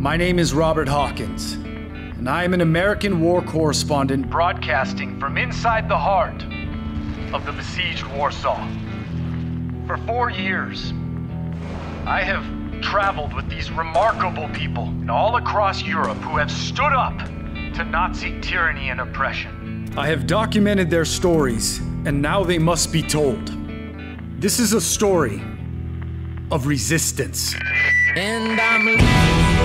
My name is Robert Hawkins, and I am an American war correspondent broadcasting from inside the heart of the besieged Warsaw. For four years, I have traveled with these remarkable people all across Europe who have stood up to Nazi tyranny and oppression. I have documented their stories, and now they must be told. This is a story of resistance. And I'm.